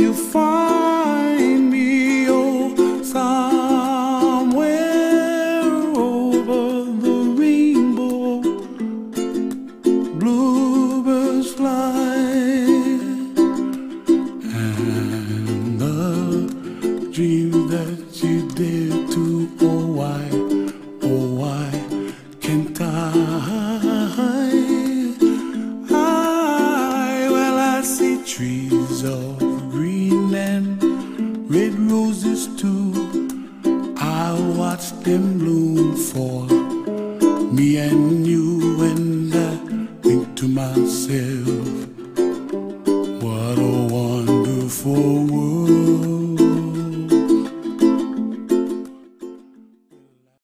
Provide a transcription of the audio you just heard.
you find me, oh, somewhere over the rainbow. Bluebirds fly, and the dreams that you dare to, oh, why, oh, why can't I? I, well, I see red roses too. I watch them bloom for me and you, and I think to myself, what a wonderful